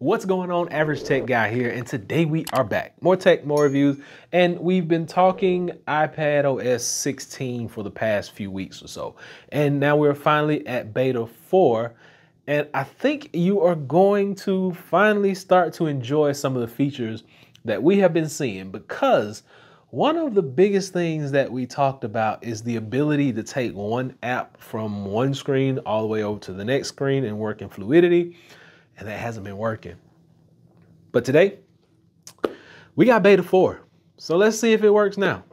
What's going on? Average Tech Guy here, and today we are back. More tech, more reviews, and we've been talking iPad OS 16 for the past few weeks or so. And now we're finally at beta 4, and I think you are going to finally start to enjoy some of the features that we have been seeing because one of the biggest things that we talked about is the ability to take one app from one screen all the way over to the next screen and work in fluidity and that hasn't been working. But today, we got beta 4. So let's see if it works now.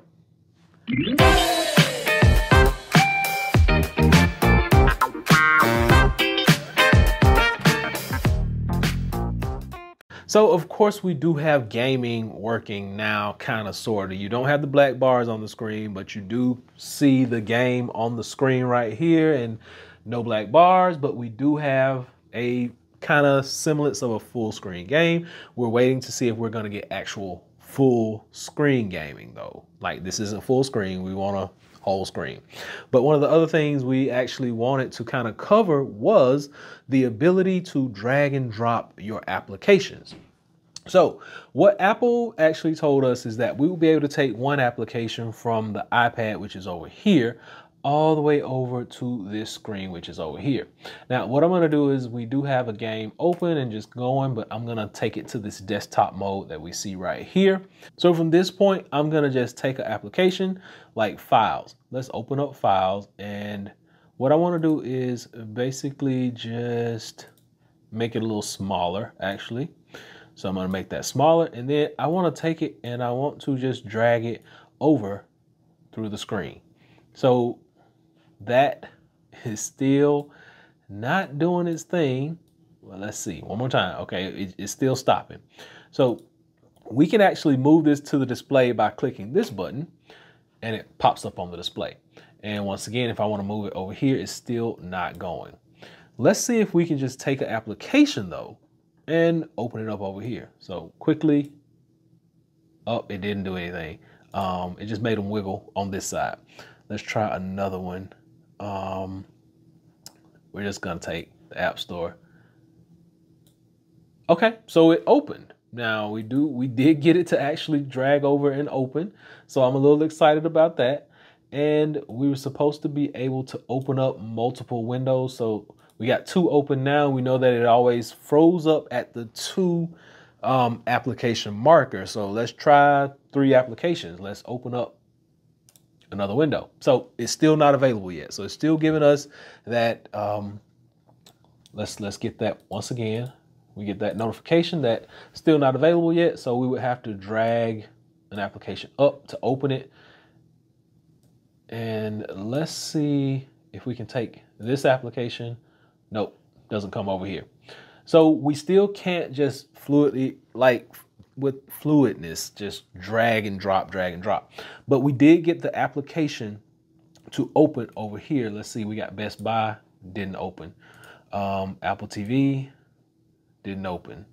So of course we do have gaming working now, kind of sort of. You don't have the black bars on the screen, but you do see the game on the screen right here and no black bars, but we do have a kind of semblance of a full screen game. We're waiting to see if we're going to get actual full screen gaming though. Like this isn't full screen. We want a whole screen. But one of the other things we actually wanted to kind of cover was the ability to drag and drop your applications. So what Apple actually told us is that we will be able to take one application from the iPad, which is over here, all the way over to this screen, which is over here. Now, what I'm gonna do is we do have a game open and just going, but I'm gonna take it to this desktop mode that we see right here. So from this point, I'm gonna just take an application like files. Let's open up files. And what I wanna do is basically just make it a little smaller actually. So I'm gonna make that smaller and then I wanna take it and I want to just drag it over through the screen. So that is still not doing its thing. Well, let's see one more time. Okay, it, it's still stopping. So we can actually move this to the display by clicking this button and it pops up on the display. And once again, if I want to move it over here, it's still not going. Let's see if we can just take an application though and open it up over here. So quickly, oh, it didn't do anything. Um, it just made them wiggle on this side. Let's try another one. Um, we're just gonna take the App Store. Okay, so it opened. Now we do we did get it to actually drag over and open, so I'm a little excited about that. And we were supposed to be able to open up multiple windows. So we got two open now. We know that it always froze up at the two um, application marker. So let's try three applications. Let's open up another window. So it's still not available yet. So it's still giving us that. Um, let's let's get that once again. We get that notification that still not available yet. So we would have to drag an application up to open it. And let's see if we can take this application. Nope, doesn't come over here. So we still can't just fluidly like with fluidness, just drag and drop, drag and drop. But we did get the application to open over here. Let's see, we got Best Buy, didn't open. Um, Apple TV, didn't open.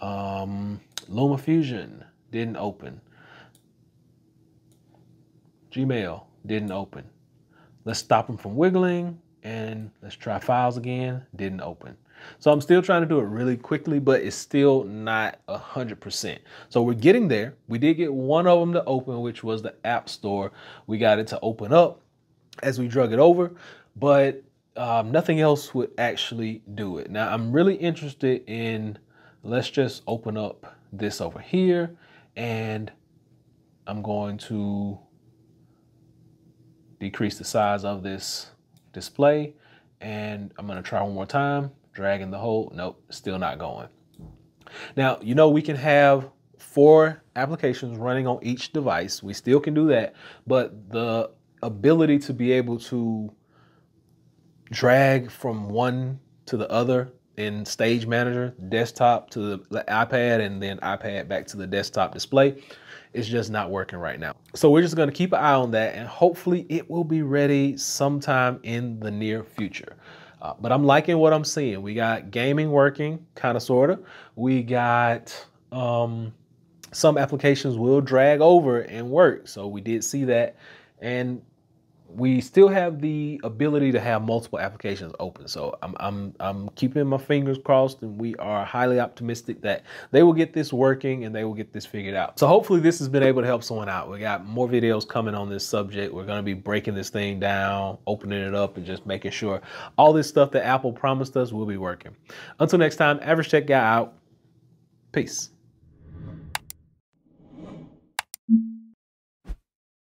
Um, LumaFusion, didn't open. Gmail, didn't open. Let's stop them from wiggling and let's try files again, didn't open. So I'm still trying to do it really quickly, but it's still not 100%. So we're getting there. We did get one of them to open, which was the App Store. We got it to open up as we drug it over, but um, nothing else would actually do it. Now I'm really interested in, let's just open up this over here and I'm going to decrease the size of this display and I'm gonna try one more time dragging the whole, nope, still not going. Now, you know, we can have four applications running on each device. We still can do that, but the ability to be able to drag from one to the other in Stage Manager, desktop to the iPad, and then iPad back to the desktop display It's just not working right now. So we're just gonna keep an eye on that and hopefully it will be ready sometime in the near future. Uh, but I'm liking what I'm seeing. We got gaming working, kind of, sort of. We got um, some applications will drag over and work. So we did see that. And we still have the ability to have multiple applications open. So I'm, I'm, I'm keeping my fingers crossed and we are highly optimistic that they will get this working and they will get this figured out. So hopefully this has been able to help someone out. We got more videos coming on this subject. We're going to be breaking this thing down, opening it up and just making sure all this stuff that Apple promised us will be working. Until next time, Average Tech Guy out. Peace.